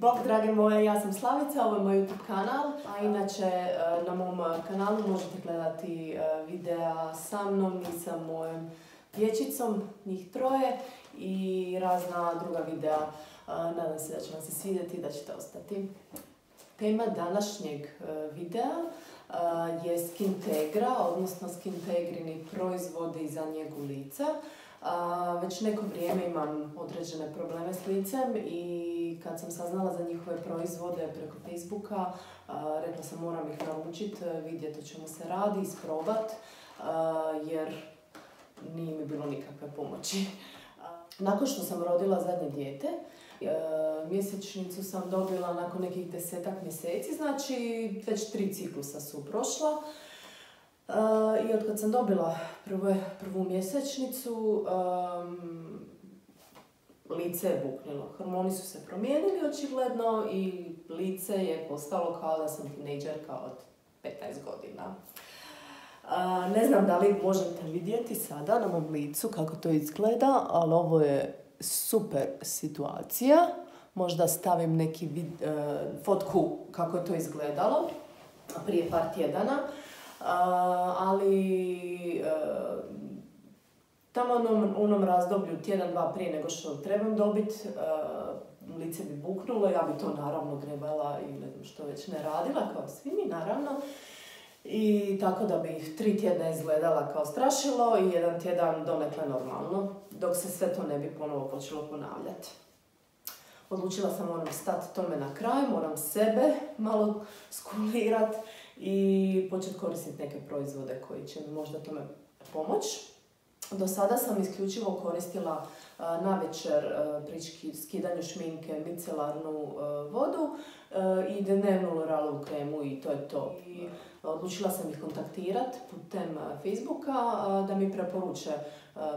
Bog, drage moje, ja sam Slavica, ovo je moj YouTube kanal, a inače e, na mom kanalu možete gledati e, videa sa mnom i sa mojom dječicom, njih troje i razna druga videa. E, nadam se da će vam se svidjeti i da ćete ostati. Tema današnjeg videa je Skintegra, odnosno Skintegrini proizvodi za njegu lica. Već neko vrijeme imam određene probleme s licem i kad sam saznala za njihove proizvode preko Facebooka, rekla sam moram ih naučiti, vidjeti o čemu se radi, isprobat, jer nije mi bilo nikakve pomoći. Nakon što sam rodila zadnje dijete, mjesečnicu sam dobila nakon nekih desetak mjeseci, znači već tri ciklusa su prošla. I od kad sam dobila prvu mjesečnicu, lice je buknilo. Hormoni su se promijenili očigledno i lice je postalo kao da sam tinejdžerka od 15 godina. ne znam da li možete vidjeti sada na mom licu kako to izgleda, ali ovo je super situacija. Možda stavim neki vid, e, fotku kako je to izgledalo prije par tjedana ali e, tamo u onom razdoblju, tjedan, dva prije nego što trebam dobiti, e, lice bi buknulo, ja bi to naravno grebala i ne znam što već ne radila, kao svi mi naravno. I tako da bi tri tjedna izgledala kao strašilo i jedan tjedan donekle normalno, dok se sve to ne bi ponovo počelo ponavljati. Odlučila sam moram stati tome na kraj, moram sebe malo skulirati i početi koristiti neke proizvode koji će možda tome pomoći. Do sada sam isključivo koristila na večer pri skidanju šminke micelarnu vodu i dnevnu loralovu kremu i to je to. I odlučila sam ih kontaktirati putem Facebooka da mi preporuče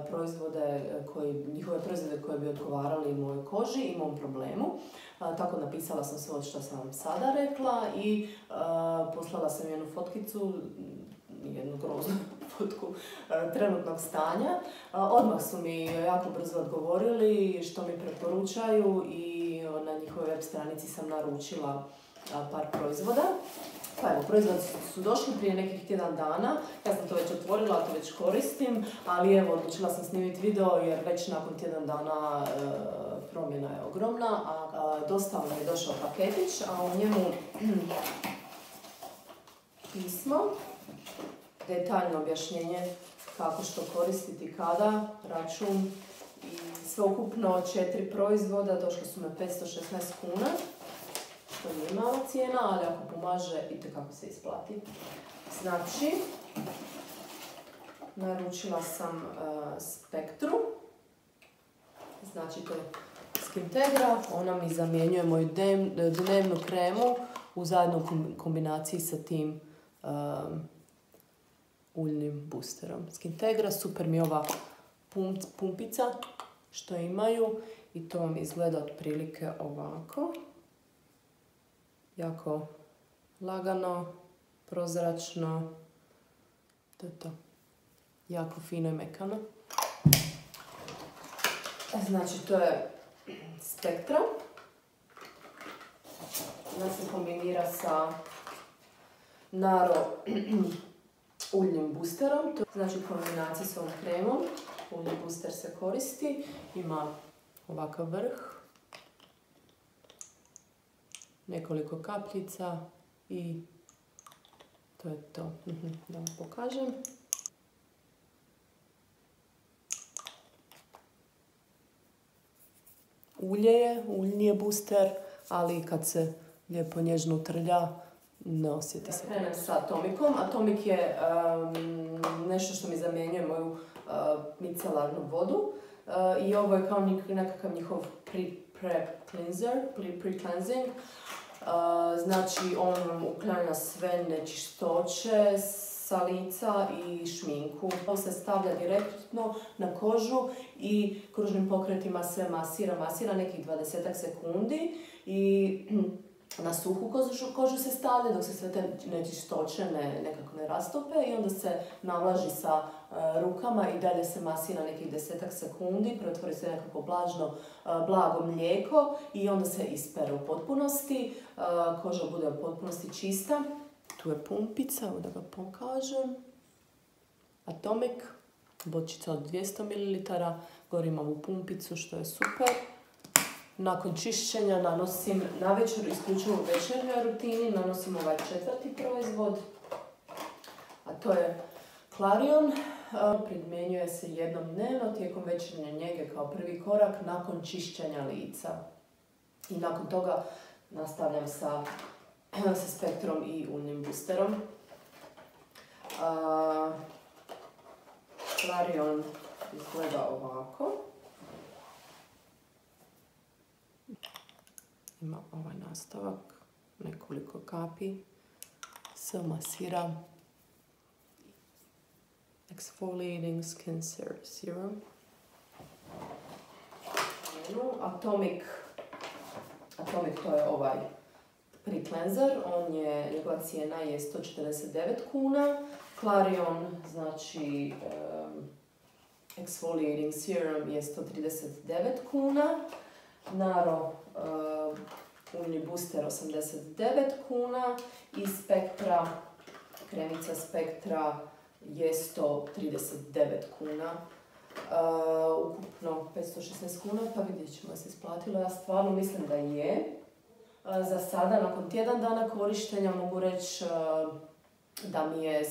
proizvode koji, njihove proizvode koje bi odgovarali mojoj koži i mom problemu. Tako napisala sam sve što sam vam sada rekla i poslala sam jednu fotkicu jednu groznu fotku trenutnog stanja. Odmah su mi jako brzo odgovorili što mi preporučaju i na njihovoj web stranici sam naručila par proizvoda. Pa evo, proizvodi su došli prije nekih tjedan dana, ja sam to već otvorila, to već koristim, ali evo, odlučila sam snimiti video jer već nakon tjedan dana e, promjena je ogromna, a, dosta mi je došao paketić, a u njemu pismo, detaljno objašnjenje kako što koristiti, kada, račun i sveukupno četiri proizvoda, došli su me 516 kuna što nije mala cijena, ali ako pomaže i kako se isplati. Znači, naručila sam uh, Spektru, znači to je Skintegra, ona mi zamjenjuje moju dnevnu kremu u zajednoj kombinaciji sa tim um, uljnim boosterom. Skintegra, super mi je ova pumpica što imaju i to vam izgleda otprilike ovako jako lagano, prozračno. To je to. Jako fino i mekano. Znači, to je spektra. Ona se kombinira sa Naro uljnim boosterom. Znači, u kombinaciji s ovom kremom. Uljni booster se koristi. Ima ovakav vrh nekoliko kapljica i to je to. Mhm, da vam pokažem. Ulje je, uljni je booster, ali kad se lijepo nježno utrlja, ne se. Krenem sa Atomikom. Atomik je nešto što mi zamjenjuje moju uh, micelarnu vodu. Uh, I ovo je kao nekakav njihov pre-prep cleanser, pre-cleansing znači on uklanja sve nečistoće sa lica i šminku. To se stavlja direktno na kožu i kružnim pokretima se masira, masira nekih 20 sekundi i na suhu kožu, kožu se stavlja dok se sve te nečistoće ne, nekako ne rastope i onda se navlaži sa e, rukama i dalje se masira nekih desetak sekundi, pretvori se nekako blažno, e, blago mlijeko i onda se ispere u potpunosti, e, koža bude u potpunosti čista. Tu je pumpica, evo da ga pokažem. Atomic, bočica od 200 ml, gore imam u pumpicu što je super. Nakon čišćenja nanosim na večer, isključivo u večernjoj rutini, nanosim ovaj četvrti proizvod, a to je Clarion. Primjenjuje se jednom dnevno tijekom večernje njege kao prvi korak nakon čišćenja lica. I nakon toga nastavljam sa, sa spektrom i unim boosterom. Clarion izgleda ovako. Ima ovaj nastavak, nekoliko kapi se masira exfoliating skin serum. Atomic, Atomic to je ovaj pre-cleanser, on je, njegova cijena je 149 kuna. Clarion, znači exfoliating serum je 139 kuna. Naro uh, Uni Booster 89 kuna i Spektra, kremica Spektra je 139 kuna. Uh, ukupno 516 kuna, pa vidjet ćemo se isplatilo. Ja stvarno mislim da je. Uh, za sada, nakon tjedan dana korištenja, mogu reći da mi je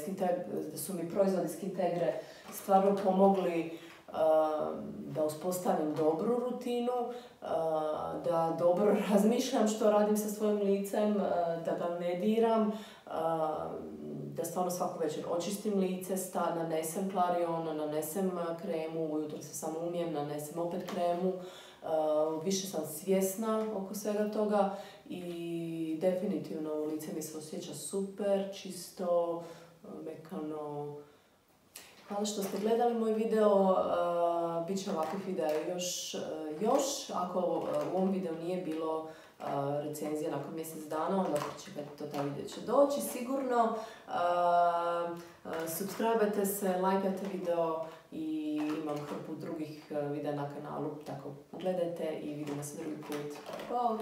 da su mi proizvodi Skintegre stvarno pomogli da uspostavim dobru rutinu, da dobro razmišljam što radim sa svojim licem, da ga ne diram, da stvarno svaku večer očistim lice, sta, nanesem klarion, nanesem kremu, ujutro se samo umijem, nanesem opet kremu. Više sam svjesna oko svega toga i definitivno lice mi se osjeća super, čisto, mekano, Hvala što ste gledali moj video, uh, bit će ovakvih videa još, uh, još. Ako uh, u ovom videu nije bilo recenzija nakon mjesec dana, onda će to taj video će doći sigurno. Subscribe se, lajkajte video i imam hrpu drugih videa na kanalu, tako gledajte i vidimo se drugi put. Bog!